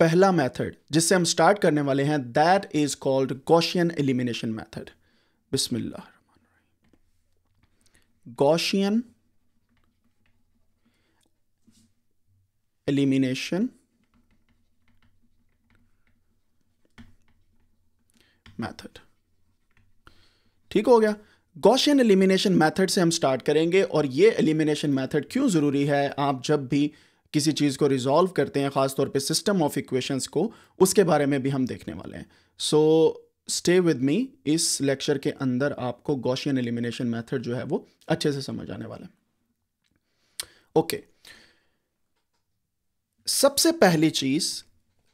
पहला मेथड जिससे हम स्टार्ट करने वाले हैं that is called Gaussian elimination method Bismillah Gaussian elimination method ठीक हो गया? गॉशियन एलिमिनेशन मेथड से हम स्टार्ट करेंगे और ये एलिमिनेशन मेथड क्यों ज़रूरी है? आप जब भी किसी चीज़ को रिजॉल्व करते हैं, ख़ासतौर पे सिस्टम ऑफ़ इक्वेशंस को, उसके बारे में भी हम देखने वाले हैं। सो स्टे विद मी इस लेक्चर के अंदर आपको गॉशियन एलिमिनेशन मेथड जो है वो अच्छे से समझ आने वाला है। ओके. सबसे पहली चीज़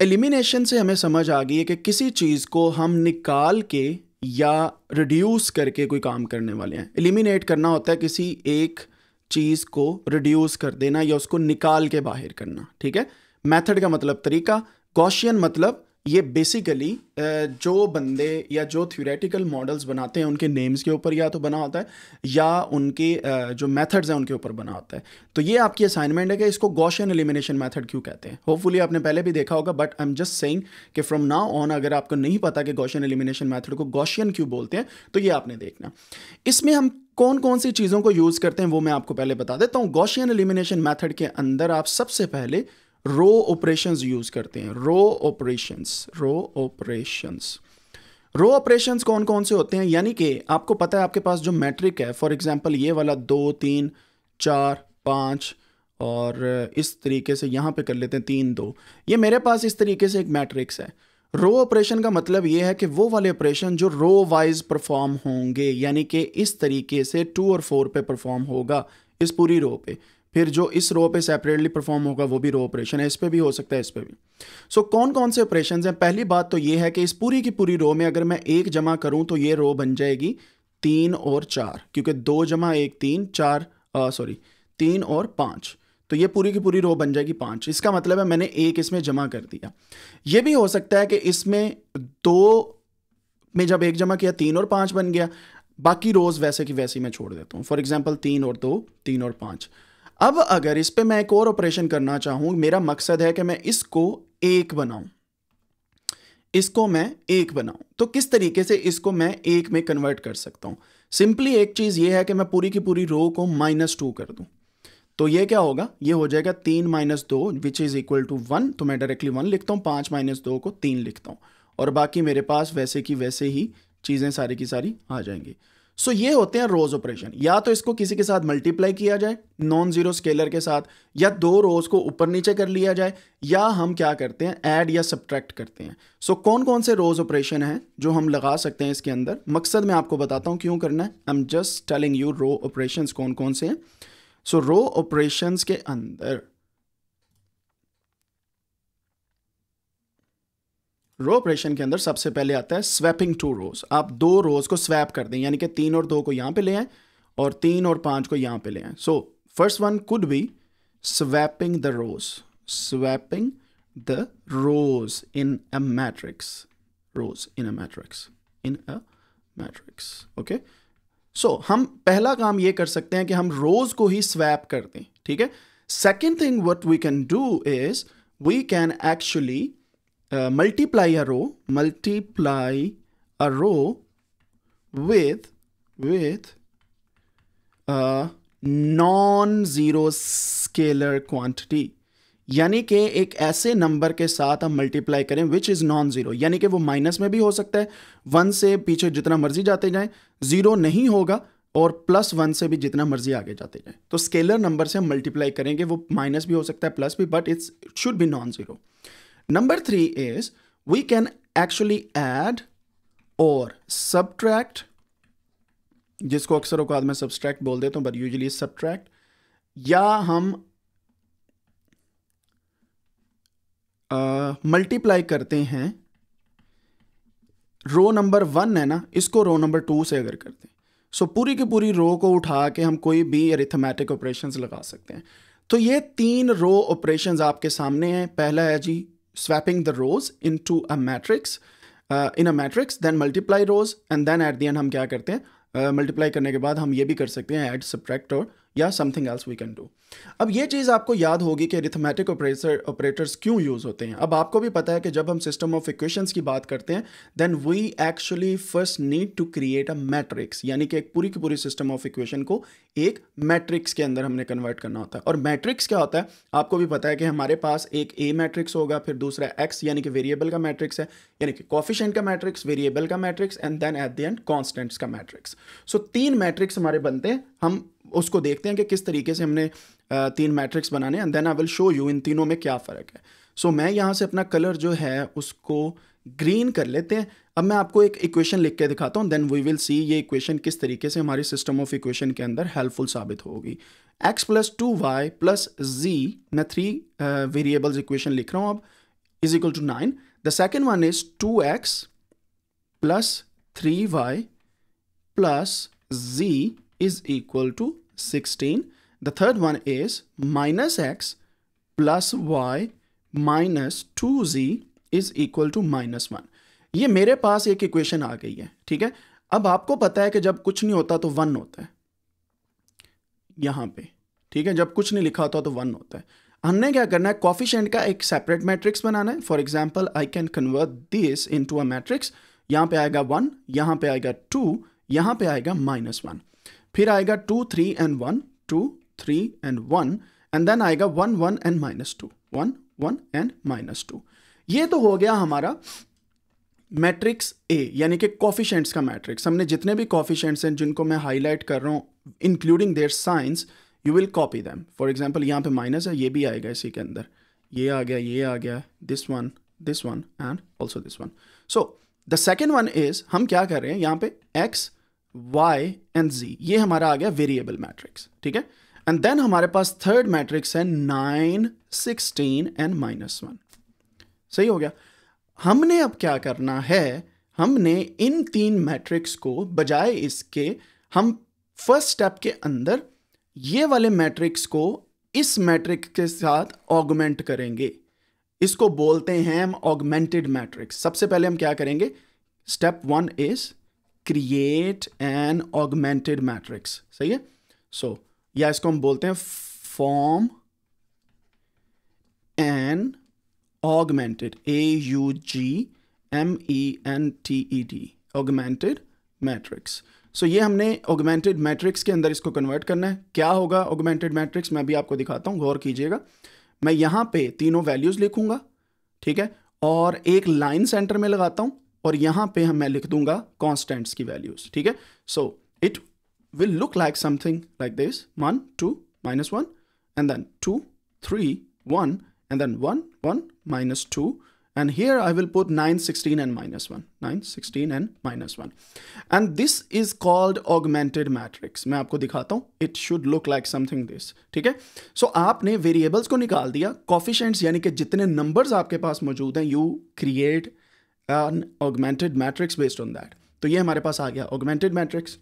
एलिमिनेशन से हमें समझ आ गई है कि किसी चीज़ को हम निकाल के या रिड्यूस करके कोई काम करने वाले हैं। एलिमिनेट करना होता है किसी एक चीज़ को रिड्यूस कर देना या उसको निकाल के बाहर करना, ठीक है? मेथड का मतलब तरीका गॉशियन मतलब ये बेसिकली जो बंदे या जो थ्योरेटिकल मॉडल्स बनाते हैं, उनके नेम्स के ऊपर या तो बना होता है, या उनके जो मेथड्स हैं, उनके ऊपर बना होता है। तो ये आपकी असाइनमेंट है कि इसको गॉशियन एलिमिनेशन मेथड क्यों कहते हैं। होपफुली आपने पहले भी देखा होगा but I am just saying कि फ्रॉम नाउ ऑन अगर आपको नहीं पता कि गॉशियन एलिमिनेशन मैथड को गॉशियन क्यों बोलते हैं तो ये आपने देखना। इसमें हम कौन कौन सी चीज़ों को यूज़ करते हैं, वो मैं आपको पहले बता देता हूँ। गॉशियन एलिमिनेशन मैथड के अंदर आप सबसे पहले रो ऑपरेशंस यूज़ करते हैं। Row operations row operations row operations कौन कौन से होते हैं? यानी कि आपको पता है आपके पास जो मैट्रिक है फॉर एग्जांपल ये वाला दो, तीन, चार, पाँच, और इस तरीके से यहाँ पे कर लेते हैं तीन, दो। ये मेरे पास इस तरीके से एक मैट्रिक्स है। रो ऑपरेशन का मतलब ये है कि वो वाले ऑपरेशन जो रो वाइज परफॉर्म होंगे, यानी कि इस तरीके से टू और फोर पे परफॉर्म होगा, इस पूरी रो पे। फिर जो इस रो पे सेपरेटली परफॉर्म होगा वो भी रो ऑपरेशन है इस पर भी हो सकता है इस पर भी। सो so, कौन कौन से ऑपरेशन हैं? पहली बात तो ये है कि इस पूरी की पूरी रो में अगर मैं एक जमा करूँ तो ये रो बन जाएगी तीन और चार क्योंकि दो जमा एक तीन चार सॉरी तीन और पाँच। तो ये पूरी की पूरी रो बन जाएगी पाँच। इसका मतलब है मैंने एक इसमें जमा कर दिया। ये भी हो सकता है कि इसमें दो में जब एक जमा किया तीन और पाँच बन गया बाकी रोज़ वैसे की वैसे मैं छोड़ देता हूँ। फॉर एग्ज़ाम्पल तीन और दो तीन और पाँच। अब अगर इस पर मैं एक और ऑपरेशन करना चाहूँ, मेरा मकसद है कि मैं इसको एक बनाऊँ। इसको मैं एक बनाऊँ। तो किस तरीके से इसको मैं एक में कन्वर्ट कर सकता हूँ? सिंपली एक चीज़ ये है कि मैं पूरी की पूरी रो को माइनस टू कर दूँ। तो ये क्या होगा? ये हो जाएगा तीन माइनस दो which is equal to one तो मैं डायरेक्टली वन लिखता हूँ, पाँच माइनस दो को तीन लिखता हूँ। और बाकी मेरे पास वैसे की वैसे ही चीज़ें सारी की सारी आ जाएँगी। सो so, ये होते हैं रोज ऑपरेशन या तो इसको किसी के साथ मल्टीप्लाई किया जाए नॉन ज़ीरो स्केलर के साथ या दो रोज को ऊपर नीचे कर लिया जाए या हम क्या करते हैं ऐड या सब्ट्रैक्ट करते हैं. सो so, कौन कौन से रोज ऑपरेशन हैं जो हम लगा सकते हैं इसके अंदर? मकसद मैं आपको बताता हूँ क्यों करना है. I am just telling you row operation कौन कौन से हैं. सो रो ऑपरेशन के अंदर रो ऑपरेशन के अंदर सबसे पहले आता है स्वैपिंग टू रोज आप दो रोज को स्वैप कर दें, यानी कि तीन और दो को यहाँ पे ले आए और तीन और पाँच को यहाँ पे ले आए. So first one could be swapping the rows swapping the rows in a matrix rows in a matrix in a matrix okay so हम पहला काम ये कर सकते हैं कि हम रोज को ही स्वैप कर दें. ठीक है? Second thing what we can do is we can actually uh, multiply a row multiply a row with with a zero scalar quantity यानी कि एक ऐसे नंबर के साथ हम मल्टीप्लाई करें विच इज़ नॉन ज़ीरो यानी कि वो माइनस में भी हो सकता है। वन से पीछे जितना मर्ज़ी जाते जाएँ ज़ीरो नहीं होगा और प्लस वन से भी जितना मर्ज़ी आगे जाते जाएँ। तो स्केलर नंबर से हम मल्टीप्लाई करेंगे वो माइनस भी हो सकता है प्लस भी but it's should be non zero Number three is we can actually add or subtract जिसको अक्सर औकात में सब्सट्रैक्ट बोल देता हूँ बट यूजली सब्ट्रैक्ट या हम मल्टीप्लाई uh, करते हैं। रो नंबर वन है ना इसको रो नंबर टू से अगर करते हैं। सो so, पूरी की पूरी रो को उठा के हम कोई भी अरिथमेटिक ऑपरेशंस लगा सकते हैं। तो ये तीन रो ऑपरेशंस आपके सामने हैं। पहला है जी swapping the rows into a matrix uh, in a matrix then multiply rows and then at the end हम क्या करते हैं मल्टीप्लाई uh, करने के बाद हम ये भी कर सकते हैं ऐड सब्ट्रैक्ट और या something else we can do अब ये चीज़ आपको याद होगी कि रिथमेटिक ऑपरेटर ऑपरेटर्स क्यों यूज़ होते हैं। अब आपको भी पता है कि जब हम सिस्टम ऑफ़ इक्वेशंस की बात करते हैं then we actually first need to create a matrix यानी कि एक पूरी की पूरी सिस्टम ऑफ़ इक्वेशन को एक मैट्रिक्स के अंदर हमने कन्वर्ट करना होता है। और मैट्रिक्स क्या होता है? आपको भी पता है कि हमारे पास एक ए मैट्रिक्स होगा, फिर दूसरा एक्स यानी कि वेरिएबल का मैट्रिक्स है, यानी कि कॉफिशेंट का मैट्रिक्स वेरिएबल का matrix and then at the end constants का मैट्रिक्स सो तीन मैट्रिक्स हमारे बनते हैं, हम उसको देखते हैं कि किस तरीके से हमने तीन मैट्रिक्स बनाने and then I will show you इन तीनों में क्या फ़र्क है। सो so, मैं यहाँ से अपना कलर जो है उसको ग्रीन कर लेते हैं। अब मैं आपको एक इक्वेशन लिख के दिखाता हूँ देन वी विल सी ये इक्वेशन किस तरीके से हमारी सिस्टम ऑफ़ इक्वेशन के अंदर हेल्पफुल साबित होगी। X plus two y plus z मैं थ्री वेरिएबल्स इक्वेशन लिख रहा हूँ अब is equal to nine the second one is two x plus three y plus z is equal to sixteen The third one is minus x plus y minus 2z is equal to minus 1. ये मेरे पास एक equation आ गई है, ठीक है? अब आपको पता है कि जब कुछ नहीं होता तो वन होता है। यहाँ पे, ठीक है? जब कुछ नहीं लिखा होता तो वन होता है। हमने क्या करना है? कॉफिशेंट का एक सेपरेट मैट्रिक्स बनाना है। For example I can convert this into a matrix यहाँ पे आएगा वन यहाँ पे आएगा टू यहाँ पे आएगा माइनस वन फिर आएगा two three and one two three and one and then आएगा one one and minus two one one and minus two ये तो हो गया हमारा मैट्रिक्स ए यानी कि कॉफिशेंट्स का मैट्रिक्स हमने जितने भी कॉफिशेंट्स हैं जिनको मैं हाईलाइट कर रहा हूँ including their signs you will copy them for example यहाँ पे माइनस है, ये भी आएगा इसी के अंदर. ये आ गया, ये आ गया this one this one and also this one so the second one is हम क्या कर रहे हैं? यहाँ पे एक्स वाई एंड जी ये हमारा आ गया वेरिएबल मैट्रिक्स ठीक है? एंड देन हमारे पास थर्ड मैट्रिक्स है nine sixteen and minus one सही हो गया? हमने अब क्या करना है? हमने इन तीन मैट्रिक्स को बजाय इसके हम फ़र्स्ट स्टेप के अंदर ये वाले मैट्रिक्स को इस मैट्रिक्स के साथ ऑगमेंट करेंगे। इसको बोलते हैं हम ऑगमेंटेड मैट्रिक्स सबसे पहले हम क्या करेंगे? Step one is create an augmented matrix सही है? सो so, या इसको हम बोलते हैं form an augmented A U G M E N T E D augmented matrix so ये हमने ऑगमेंटेड मैट्रिक्स के अंदर इसको कन्वर्ट करना है। क्या होगा ऑगमेंटेड मैट्रिक्स मैं भी आपको दिखाता हूँ गौर कीजिएगा। मैं यहाँ पे तीनों वैल्यूज़ लिखूँगा ठीक है? और एक लाइन सेंटर में लगाता हूँ। और यहाँ पे हम मैं लिख दूँगा कॉन्स्टेंट्स की वैल्यूज़ ठीक है so it will look like something like this 1 2 minus 1 and then 2 3 1 and then 1 1 minus 2 and here I will put 9 16 and minus 1 9 16 and minus 1 and this is called augmented matrix मैं आपको दिखाता हूँ it should look like something this ठीक है so आपने variables को निकाल दिया coefficients यानी कि जितने numbers आपके पास मौजूद हैं you create an augmented matrix based on that. तो ये हमारे पास आ गया, augmented matrix.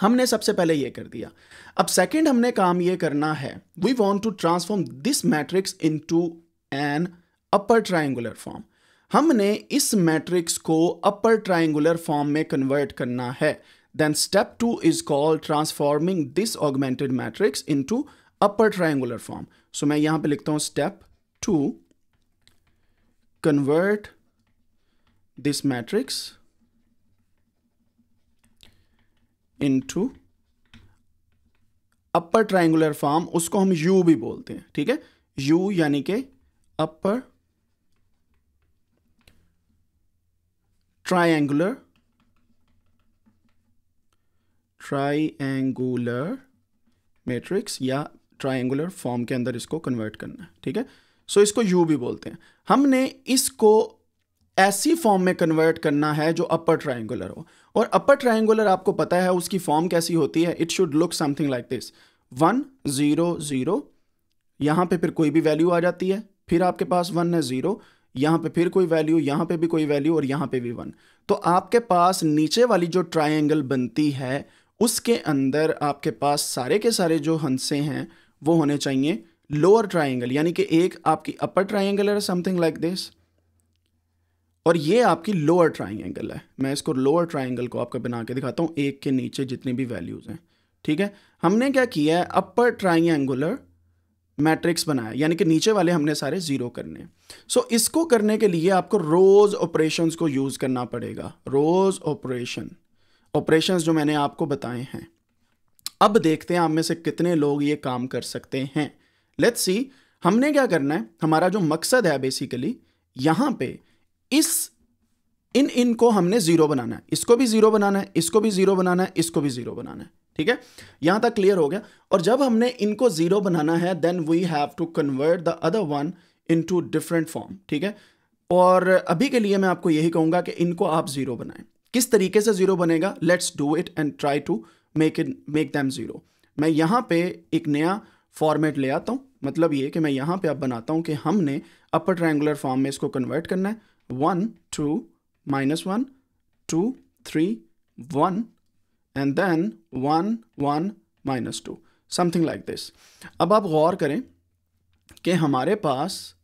हमने सबसे पहले ये कर दिया। अब सेकंड हमने काम ये करना है we want to transform this matrix into an upper triangular form हमने इस मैट्रिक्स को अपर ट्राइंगुलर फॉर्म में कन्वर्ट करना है। Then step two is called transforming this augmented matrix into upper triangular form so मैं यहाँ पे लिखता हूँ step two convert this matrix into upper triangular form उसको हम यू भी बोलते हैं, ठीक है? यू यानी कि अपर ट्राइंगुलर ट्राइंगुलर मैट्रिक्स या ट्राइंगुलर फॉर्म के अंदर इसको कन्वर्ट करना है, ठीक है? सो इसको यू भी बोलते हैं। हमने इसको ऐसी फॉर्म में कन्वर्ट करना है जो अपर ट्राइंगुलर हो। और अपर ट्राइंगुलर आपको पता है उसकी फॉर्म कैसी होती है? It should look something like this one zero zero यहाँ पे फिर कोई भी वैल्यू आ जाती है। फिर आपके पास वन है ज़ीरो यहाँ पे फिर कोई वैल्यू यहाँ पे भी कोई वैल्यू और यहाँ पे भी वन तो आपके पास नीचे वाली जो ट्राइंगल बनती है, उसके अंदर आपके पास सारे के सारे जो हंसे हैं, वो होने चाहिए। लोअर ट्राइंगल यानी कि एक आपकी अपर ट्राइंगल है समथिंग लाइक दिस और ये आपकी लोअर ट्राइंगल है। मैं इसको लोअर ट्राइंगल को आपका बना के दिखाता हूँ एक के नीचे जितनी भी वैल्यूज़ हैं। ठीक है? हमने क्या किया है? अपर ट्राइंगुलर मैट्रिक्स बनाया यानी कि नीचे वाले हमने सारे ज़ीरो करने सो so, इसको करने के लिए आपको रोज ऑपरेशंस को यूज़ करना पड़ेगा। रोज ऑपरेशन ऑपरेशंस जो मैंने आपको बताए हैं। अब देखते हैं आप में से कितने लोग ये काम कर सकते हैं। लेट्स सी हमने क्या करना है? हमारा जो मकसद है बेसिकली यहाँ पे इस, इन इन को हमने ज़ीरो बनाना है। इसको भी ज़ीरो बनाना है, इसको भी ज़ीरो बनाना है, इसको भी ज़ीरो बनाना है, ठीक है? यहाँ तक क्लियर हो गया। और जब हमने इनको ज़ीरो बनाना है then we have to convert the other one into different form ठीक है? और अभी के लिए मैं आपको यही कहूँगा कि इनको आप ज़ीरो बनाएँ। किस तरीके से ज़ीरो बनेगा? Let's do it and try to make it make them zero मैं यहाँ पे एक नया फॉर्मेट ले आता हूँ। मतलब ये कि मैं यहाँ पे अब बनाता हूँ कि हमने अपर ट्रायंगुलर फॉर्म में इसको कन्वर्ट करना है। One two minus one two three one and then one one minus two something like this अब आप गौर करें कि हमारे पास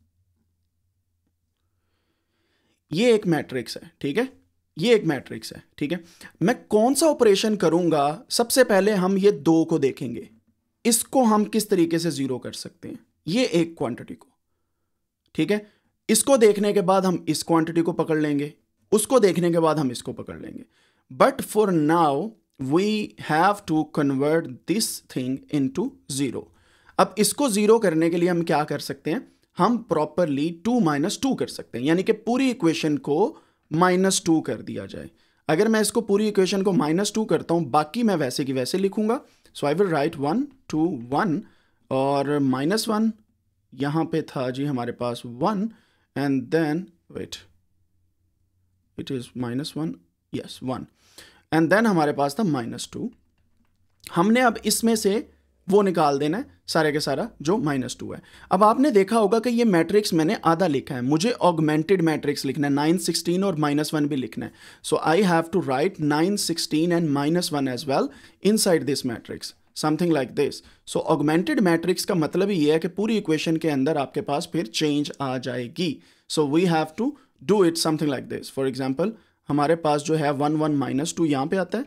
ये एक मैट्रिक्स है, ठीक है? ये एक मैट्रिक्स है, ठीक है? मैं कौन सा ऑपरेशन करूँगा? सबसे पहले हम ये दो को देखेंगे। इसको हम किस तरीके से ज़ीरो कर सकते हैं? ये एक क्वांटिटी को, ठीक है? इसको देखने के बाद हम इस क्वांटिटी को पकड़ लेंगे, उसको देखने के बाद हम इसको पकड़ लेंगे। But for now we have to convert this thing into zero अब इसको ज़ीरो करने के लिए हम क्या कर सकते हैं? हम प्रॉपरली टू माइनस टू कर सकते हैं। यानी कि पूरी इक्वेशन को माइनस टू कर दिया जाए। अगर मैं इसको पूरी इक्वेशन को माइनस टू करता हूँ, बाकी मैं वैसे की वैसे लिखूँगा। So I will write one two one और माइनस वन यहाँ पे था जी हमारे पास one and then wait it is minus one yes one and then हमारे पास था माइनस टू हमने अब इसमें से वो निकाल देना है सारे के सारा जो माइनस टू है। अब आपने देखा होगा कि ये मैट्रिक्स मैंने आधा लिखा है। मुझे ऑगमेंटेड मैट्रिक्स लिखना है। नाइन सिक्सटीन और माइनस वन भी लिखना है। So I have to write nine sixteen and minus one as well inside this matrix something like this so augmented matrix का मतलब ही ये है कि पूरी इक्वेशन के अंदर आपके पास फिर चेंज आ जाएगी। So we have to do it something like this for example हमारे पास जो है वन वन माइनस टू यहाँ पे आता है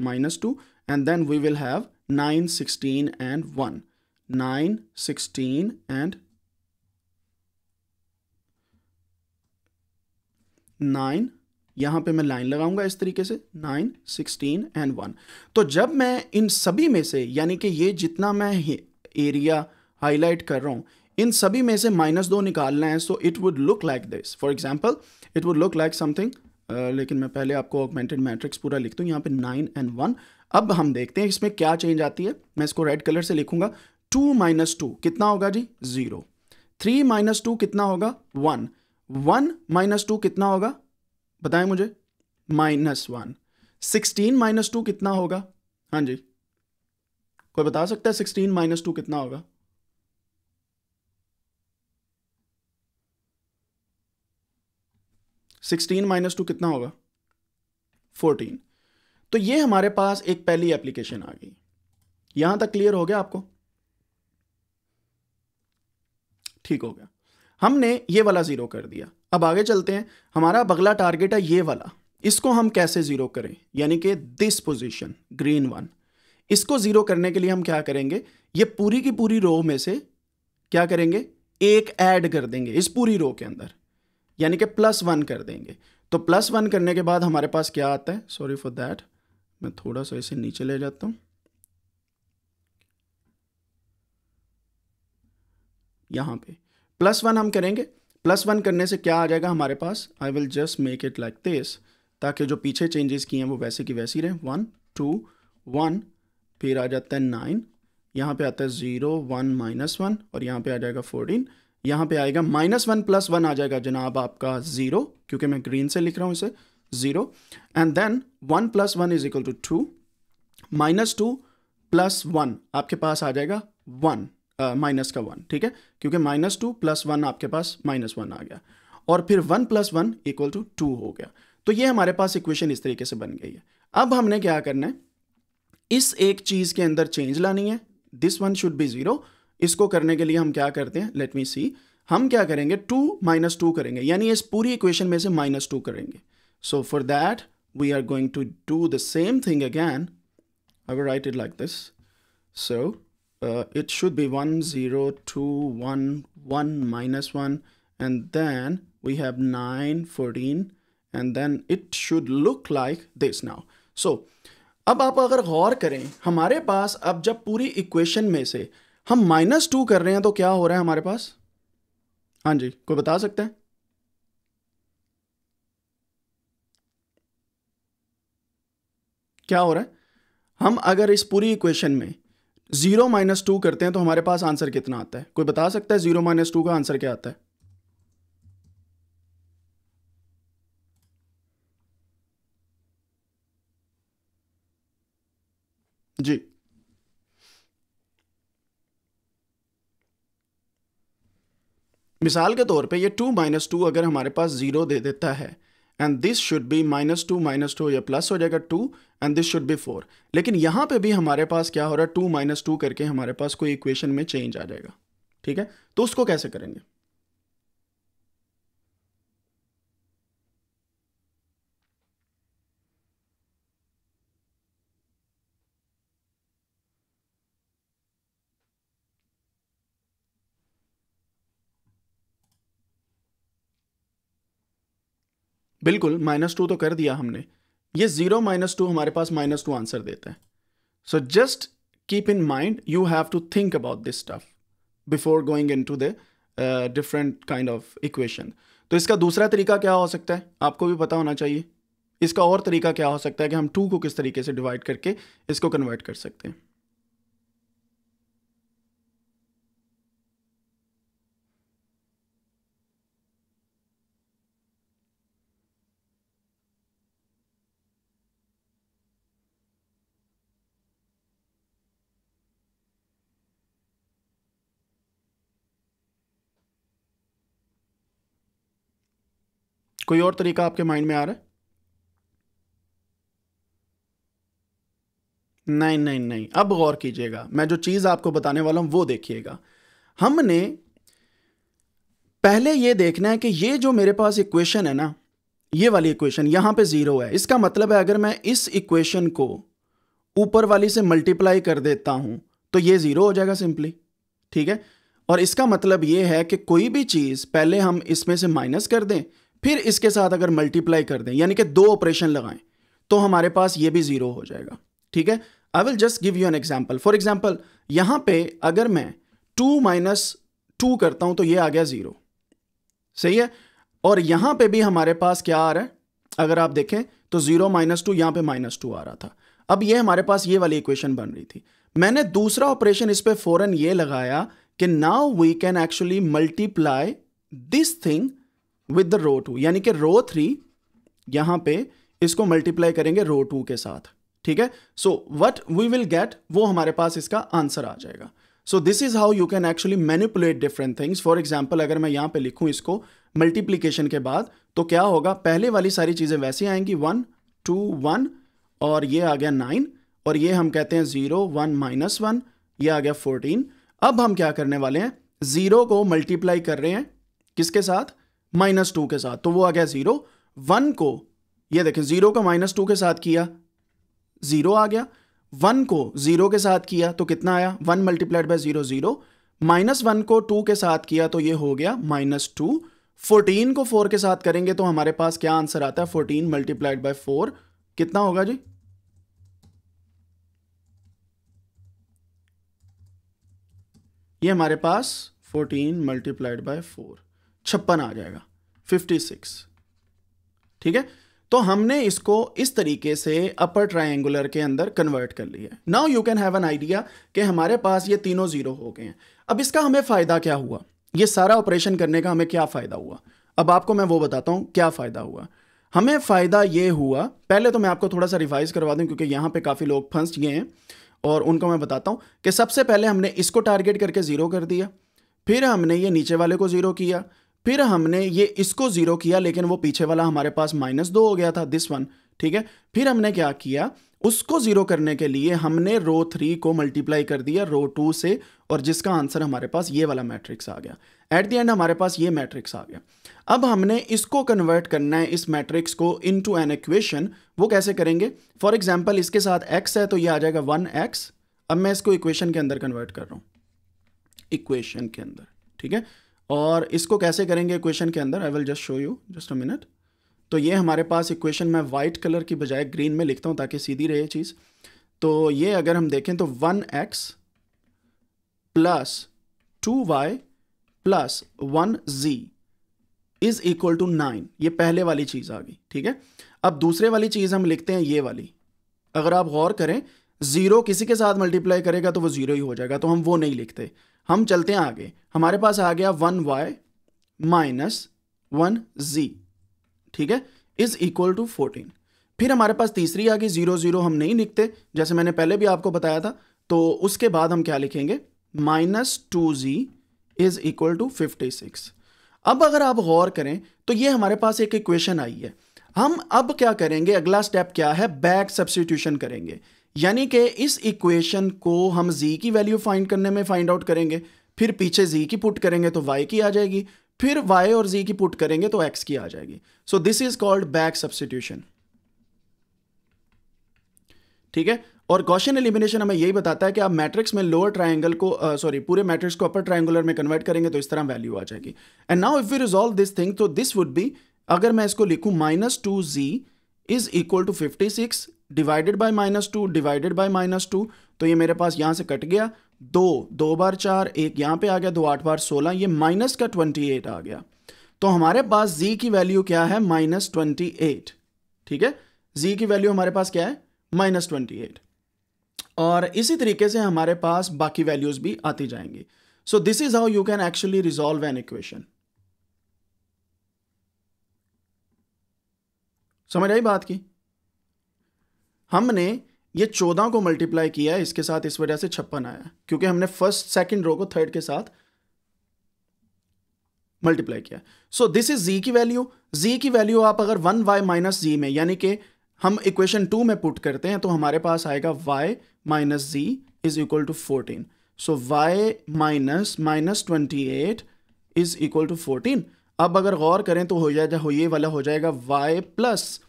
minus two and then we will have 9, 16 and 1. 9, 16 and 9 यहाँ पे मैं लाइन लगाऊँगा इस तरीके से 9, 16 एंड वन तो जब मैं इन सभी में से यानी कि ये जितना मैं एरिया हाईलाइट कर रहा हूँ इन सभी में से माइनस दो निकालना है so it would look like this for example it would look like something लेकिन मैं पहले आपको ऑगमेंटेड मैट्रिक्स पूरा लिखता हूँ यहाँ पे नाइन एंड वन अब हम देखते हैं इसमें क्या चेंज आती है। मैं इसको रेड कलर से लिखूँगा टू माइनस टू कितना होगा जी? ज़ीरो थ्री माइनस टू कितना होगा? वन वन माइनस टू कितना होगा? बताएँ मुझे? Minus one. Sixteen minus two कितना होगा? हाँ जी। कोई बता सकता है सिक्सटीन माइनस टू कितना होगा? सिक्सटीन माइनस टू कितना होगा? फोर्टीन। तो ये हमारे पास एक पहली एप्लीकेशन आ गई। यहाँ तक क्लियर हो गया आपको? ठीक हो गया। हमने ये वाला ज़ीरो कर दिया। अब आगे चलते हैं। हमारा अगला टारगेट है ये वाला। इसको हम कैसे ज़ीरो करें? यानी कि दिस पोजीशन ग्रीन वन इसको ज़ीरो करने के लिए हम क्या करेंगे? ये पूरी की पूरी रो में से क्या करेंगे? एक ऐड कर देंगे इस पूरी रो के अंदर। यानी कि प्लस वन कर देंगे। तो प्लस वन करने के बाद हमारे पास क्या आता है? सॉरी फॉर दैट मैं थोड़ा सा इसे नीचे ले जाता हूँ। यहाँ पे। प्लस वन हम करेंगे। प्लस वन करने से क्या आ जाएगा हमारे पास? I will just make it like this ताकि जो पीछे चेंजेस किए हैं वो वैसे की वैसी रहे। वन टू वन फिर आ जाता है नाइन यहाँ पे आता है ज़ीरो वन माइनस वन और यहाँ पे आ जाएगा फोर्टीन यहाँ पे आएगा माइनस वन प्लस वन आ जाएगा जनाब आपका ज़ीरो क्योंकि मैं ग्रीन से लिख रहा हूँ इसे zero and then one plus one is equal to two minus two plus one आपके पास आ जाएगा वन माइनस का वन ठीक है? क्योंकि माइनस टू प्लस वन आपके पास माइनस वन आ गया। और फिर one plus one equal to two हो गया। तो ये हमारे पास इक्वेशन इस तरीके से बन गई है। अब हमने क्या करना है? इस एक चीज़ के अंदर चेंज लानी है। This one should be zero इसको करने के लिए हम क्या करते हैं? लेट मी सी हम क्या करेंगे? टू माइनस टू करेंगे। यानी इस पूरी इक्वेशन में से माइनस टू करेंगे। So for that, we are going to do the same thing again. I will it like this this. Uh, it should be 1, 0, 2, 1, 1, minus 1, and then we have 9, 14, and then it should look like this now. So अब आप अगर गौर करें हमारे पास अब जब पूरी equation में से हम माइनस टू कर रहे हैं तो क्या हो रहा है हमारे पास? हाँ जी कोई बता सकते हैं? क्या हो रहा है? हम अगर इस पूरी इक्वेशन में ज़ीरो माइनस टू करते हैं तो हमारे पास आंसर कितना आता है? कोई बता सकता है ज़ीरो माइनस टू का आंसर क्या आता है? जी। मिसाल के तौर पे ये टू माइनस टू अगर हमारे पास ज़ीरो दे देता है and this should be minus two minus two या प्लस हो जाएगा two and this should be four लेकिन यहाँ पे भी हमारे पास क्या हो रहा है? टू माइनस टू करके हमारे पास कोई इक्वेशन में चेंज आ जाएगा। ठीक है? तो उसको कैसे करेंगे? बिल्कुल माइनस टू तो कर दिया हमने। ये ज़ीरो माइनस टू हमारे पास माइनस टू आंसर देता है। So just keep in mind you have to think about this stuff before going into the different kind of equation तो इसका दूसरा तरीका क्या हो सकता है? आपको भी पता होना चाहिए। इसका और तरीका क्या हो सकता है कि हम टू को किस तरीके से डिवाइड करके इसको कन्वर्ट कर सकते हैं? कोई और तरीका आपके माइंड में आ रहा है? नहीं नहीं नहीं। अब गौर कीजिएगा। मैं जो चीज़ आपको बताने वाला हूँ, वो देखिएगा। हमने पहले ये देखना है कि ये जो मेरे पास इक्वेशन है ना, ये वाली इक्वेशन यहाँ पे ज़ीरो है। इसका मतलब है अगर मैं इस इक्वेशन को ऊपर वाली से मल्टीप्लाई कर देता हूँ तो ये ज़ीरो हो जाएगा सिंपली ठीक है? और इसका मतलब ये है कि कोई भी चीज़ पहले हम इसमें से माइनस कर दें फिर इसके साथ अगर मल्टीप्लाई कर दें, यानी कि दो ऑपरेशन लगाएँ तो हमारे पास ये भी ज़ीरो हो जाएगा। ठीक है? I will just give you an example for example यहाँ पे अगर मैं टू माइनस टू करता हूँ तो ये आ गया ज़ीरो सही है? और यहाँ पे भी हमारे पास क्या आ रहा है? अगर आप देखें तो ज़ीरो माइनस टू यहाँ पर माइनस टू आ रहा था। अब ये हमारे पास ये वाली इक्वेशन बन रही थी। मैंने दूसरा ऑपरेशन इस पर फ़ौरन ये लगाया कि now we can actually multiply this thing with the row two यानी कि रो थ्री यहाँ पे इसको मल्टीप्लाई करेंगे रो टू के साथ। ठीक है? So what we will get वो हमारे पास इसका आंसर आ जाएगा। So this is how you can actually manipulate different things for example अगर मैं यहाँ पे लिखूं इसको मल्टीप्लीकेशन के बाद तो क्या होगा? पहले वाली सारी चीज़ें वैसे आएँगी। वन टू वन और ये आ गया नाइन और ये हम कहते हैं ज़ीरो वन माइनस वन ये आ गया फोर्टीन अब हम क्या करने वाले हैं? ज़ीरो को मल्टीप्लाई कर रहे हैं। किसके साथ? माइनस टू के साथ तो वो आ गया ज़ीरो वन को, ये देखें ज़ीरो को माइनस टू के साथ किया ज़ीरो आ गया. वन को ज़ीरो के साथ किया तो कितना आया? One multiplied by zero zero minus one को टू के साथ किया तो ये हो गया माइनस टू फोर्टीन को फोर के साथ करेंगे तो हमारे पास क्या आंसर आता है? फोर्टीन मल्टीप्लाइड बाय फोर कितना होगा जी? ये हमारे पास फोर्टीन मल्टीप्लाइड बाय फोर छप्पन आ जाएगा फिफ्टी सिक्स ठीक है? तो हमने इसको इस तरीके से अपर ट्रायंगुलर के अंदर कन्वर्ट कर लिया now you can have an idea कि हमारे पास ये तीनों ज़ीरो हो गए हैं। अब इसका हमें फ़ायदा क्या हुआ? ये सारा ऑपरेशन करने का हमें क्या फ़ायदा हुआ? अब आपको मैं वो बताता हूँ क्या फ़ायदा हुआ। हमें फ़ायदा ये हुआ, पहले तो मैं आपको थोड़ा सा रिवाइज करवा दूँ क्योंकि यहाँ पे काफ़ी लोग फंस गए हैं और उनको मैं बताता हूँ कि सबसे पहले हमने इसको टारगेट करके ज़ीरो कर दिया। फिर हमने ये नीचे वाले को ज़ीरो किया। फिर हमने ये इसको ज़ीरो किया, लेकिन वो पीछे वाला हमारे पास माइनस दो हो गया था दिस वन ठीक है? फिर हमने क्या किया? उसको ज़ीरो करने के लिए हमने रो थ्री को मल्टीप्लाई कर दिया रो टू से, और जिसका आंसर हमारे पास ये वाला मैट्रिक्स आ गया। एट द एंड हमारे पास ये मैट्रिक्स आ गया। अब हमने इसको कन्वर्ट करना है, इस मैट्रिक्स को इनटू एन इक्वेशन वो कैसे करेंगे? फॉर एग्जांपल इसके साथ एक्स है तो ये आ जाएगा वन एक्स अब मैं इसको इक्वेशन के अंदर कन्वर्ट कर रहा हूँ। इक्वेशन के अंदर, ठीक है? और इसको कैसे करेंगे इक्वेशन के अंदर? I will just show you just a minute तो ये हमारे पास इक्वेशन मैं वाइट कलर की बजाय ग्रीन में लिखता हूँ ताकि सीधी रहे चीज़। तो ये अगर हम देखें तो one x plus two y plus one z is equal to nine ये पहले वाली चीज़ आ गई, ठीक है? अब दूसरे वाली चीज़ हम लिखते हैं ये वाली। अगर आप गौर करें ज़ीरो किसी के साथ मल्टीप्लाई करेगा तो वो ज़ीरो ही हो जाएगा तो हम वो नहीं लिखते। हम चलते हैं आगे। हमारे पास आ गया one y minus one z. ठीक है? Is equal to fourteen. फिर हमारे पास तीसरी आ गई, ज़ीरो ज़ीरो हम नहीं लिखते। जैसे मैंने पहले भी आपको बताया था तो उसके बाद हम क्या लिखेंगे? Minus two z is equal to fifty six. अब अगर आप गौर करें तो ये हमारे पास एक इक्वेशन आई है। हम अब क्या करेंगे? अगला स्टेप क्या है? बैक सब्सटीट्यूशन करेंगे। यानी कि इस इक्वेशन को हम जी की वैल्यू फाइंड करने में फाइंड आउट करेंगे फिर पीछे जी की पुट करेंगे तो वाई की आ जाएगी फिर वाई और जी की पुट करेंगे तो एक्स की आ जाएगी। So this is called back substitution ठीक है? और गॉशन एलिमिनेशन हमें यही बताता है कि आप मैट्रिक्स में लोअर ट्राइंगल को सॉरी uh, पूरे मैट्रिक्स को अपर ट्राइंगुलर में कन्वर्ट करेंगे तो इस तरह वैल्यू आ जाएगी। And now if you resolve this thing तो दिस वुड बी अगर मैं इसको लिखूं minus two z is equal to fifty six divided by minus two divided by minus two तो ये मेरे पास यहाँ से कट गया। दो दो बार चार, एक यहाँ पे आ गया, दो आठ बार सोलह, ये माइनस का ट्वेंटी एट आ गया। तो हमारे पास जी की वैल्यू क्या है? माइनस ट्वेंटी एट ठीक है? जी की वैल्यू हमारे पास क्या है? माइनस ट्वेंटी एट और इसी तरीके से हमारे पास बाकी वैल्यूज़ भी आती जाएँगी। So this is how you can actually resolve an equation समझ आई बात की? हमने ये चौदह को मल्टीप्लाई किया इसके साथ इस वजह से छप्पन आया, क्योंकि हमने फ़र्स्ट सेकंड रो को थर्ड के साथ मल्टीप्लाई किया। सो दिस इज़ जी की वैल्यू जी की वैल्यू आप अगर वन वाई माइनस जी में, यानी कि हम इक्वेशन टू में पुट करते हैं तो हमारे पास आएगा y minus z is equal to fourteen so y minus minus twenty eight is equal to fourteen अब अगर गौर करें तो हो जाए, हो ये वाला हो जाएगा y plus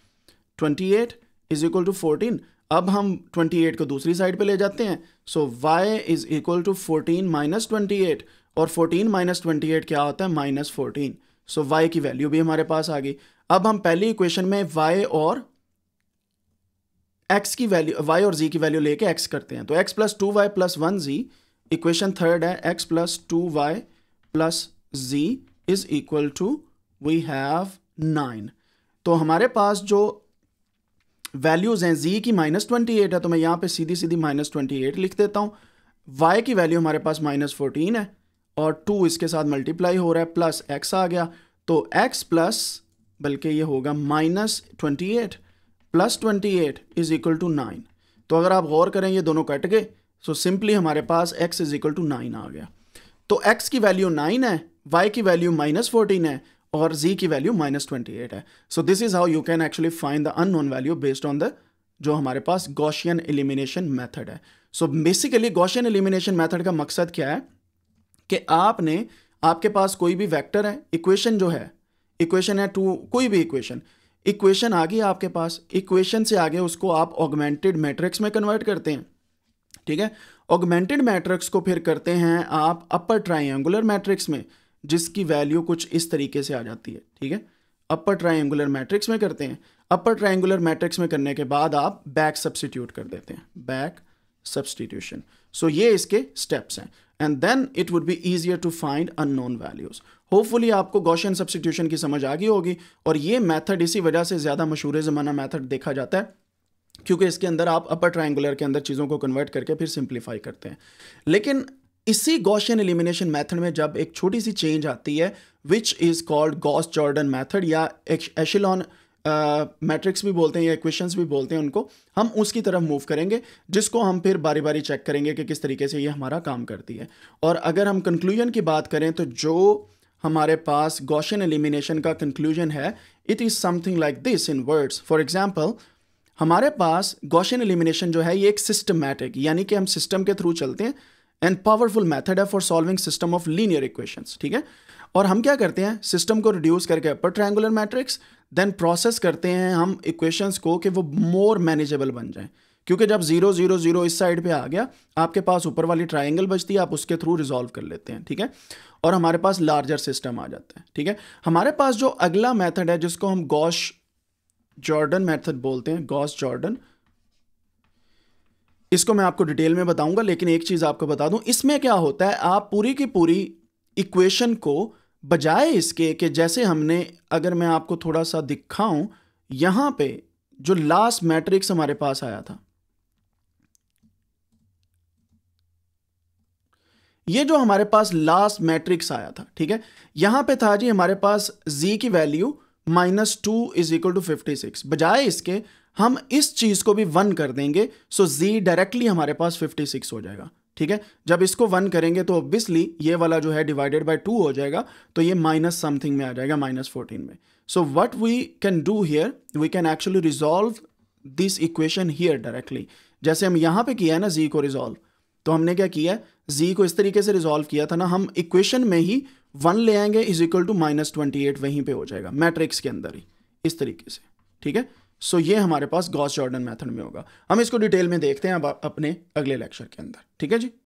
twenty eight is equal to fourteen अब हम ट्वेंटी एट को दूसरी साइड पे ले जाते हैं। So y is equal to fourteen minus twenty eight और फोर्टीन माइनस ट्वेंटी एट क्या होता है? माइनस फोर्टीन सो वाई की वैल्यू भी हमारे पास आ गई। अब हम पहली इक्वेशन में वाई और एक्स की वैल्यू वाई और जी की वैल्यू लेके एक्स करते हैं। तो x plus two y plus one z equation third है। X plus two y plus z is equal to we have nine तो हमारे पास जो वैल्यूज़ हैं जी की माइनस ट्वेंटी एट है तो मैं यहाँ पे सीधी सीधी माइनस ट्वेंटी एट लिख देता हूँ। वाई की वैल्यू हमारे पास माइनस फोर्टीन है, और टू इसके साथ मल्टीप्लाई हो रहा है प्लस एक्स आ गया। तो एक्स प्लस बल्कि ये होगा minus twenty eight plus twenty eight is equal to nine तो अगर आप गौर करें, ये दोनों कट गए सो सिंपली हमारे पास x is equal to nine आ गया। तो एक्स की वैल्यू नाइन है वाई की वैल्यू माइनस फोर्टीन है और z की वैल्यू माइनस ट्वेंटी एट है। So this is how you can actually find the unknown value based on the जो हमारे पास गॉशियन एलिमिनेशन मेथड है। सो बेसिकली गॉशियन एलिमिनेशन मेथड का मकसद क्या है? कि आपने, आपके पास कोई भी वेक्टर है इक्वेशन जो है इक्वेशन है टू कोई भी इक्वेशन इक्वेशन आ गई आपके पास इक्वेशन से आगे उसको आप ऑगमेंटेड मैट्रिक्स में कन्वर्ट करते हैं। ठीक है? ऑगमेंटेड मैट्रिक्स को फिर करते हैं आप अपर ट्राइंगुलर मैट्रिक्स में। जिसकी वैल्यू कुछ इस तरीके से आ जाती है, ठीक है? अपर ट्राइंगुलर मैट्रिक्स में करते हैं। अपर ट्राइंगुलर मैट्रिक्स में करने के बाद आप बैक सब्सटीट्यूट कर देते हैं। बैक सब्सटीट्यूशन सो ये इसके स्टेप्स हैं। And then it would be easier to find unknown values hopefully आपको गौशन सब्सटीट्यूशन की समझ आ गई होगी। और ये मेथड इसी वजह से ज़्यादा मशहूर ज़माना मेथड देखा जाता है, क्योंकि इसके अंदर आप अपर ट्राइंगुलर के अंदर चीज़ों को कन्वर्ट करके फिर सिंप्लीफाई करते हैं। लेकिन इसी गॉशियन एलिमिनेशन मेथड में जब एक छोटी सी चेंज आती है which is called Gauss Jordan method या एशिलॉन मैट्रिक्स uh, भी बोलते हैं या इक्वेशंस भी बोलते हैं उनको हम उसकी तरफ़ मूव करेंगे जिसको हम फिर बारी बारी चेक करेंगे कि किस तरीके से ये हमारा काम करती है। और अगर हम कंक्लूजन की बात करें तो जो हमारे पास गॉशन एलिमिनेशन का कंक्लूजन है it is something like this in words for example हमारे पास गॉशन एलिमिनेशन जो है ये एक सिस्टमैटिक यानी कि हम सिस्टम के थ्रू चलते हैं एंड पावरफुल मेथड है for solving system of linear equations ठीक है? और हम क्या करते हैं? सिस्टम को रिड्यूस करके upper triangular matrix then process करते हैं हम इक्वेशंस को कि वो मोर मैनेजेबल बन जाए। क्योंकि जब ज़ीरो ज़ीरो ज़ीरो इस साइड पे आ गया, आपके पास ऊपर वाली ट्राइंगल बचती है, आप उसके थ्रू रिजॉल्व कर लेते हैं, ठीक है? और हमारे पास लार्जर सिस्टम आ जाता है, ठीक है? हमारे पास जो अगला मेथड है, जिसको हम गॉश जॉर्डन मेथड बोलते हैं गॉस जॉर्डन इसको मैं आपको डिटेल में बताऊँगा, लेकिन एक चीज़ आपको बता दूँ, इसमें क्या होता है, आप पूरी की पूरी इक्वेशन को बजाय इसके कि जैसे हमने, अगर मैं आपको थोड़ा सा दिखाऊँ, यहाँ पे जो लास्ट मैट्रिक्स हमारे पास आया था, ये जो हमारे पास लास्ट मैट्रिक्स आया था, ठीक है? यहाँ पे था जी, हमारे पास z की value minus two is equal to fifty six बजाय इसके हम इस चीज़ को भी वन कर देंगे सो z डायरेक्टली हमारे पास फिफ्टी सिक्स हो जाएगा, ठीक है? जब इसको वन करेंगे तो ऑब्वियसली ये वाला जो है डिवाइडेड बाय टू हो जाएगा तो ये माइनस समथिंग में आ जाएगा माइनस फोर्टीन में। So what we can do here we can actually resolve this equation here directly जैसे हम यहाँ पे किया है ना जी को रिजॉल्व तो हमने क्या किया है? जी को इस तरीके से रिजॉल्व किया था ना, हम इक्वेशन में ही वन ले आएँगे is equal to minus twenty eight वहीं पर हो जाएगा मैट्रिक्स के अंदर ही, इस तरीके से, ठीक है? सो ये हमारे पास गॉस जॉर्डन मेथड में होगा। हम इसको डिटेल में देखते हैं अब अपने अगले लेक्चर के अंदर। ठीक है जी?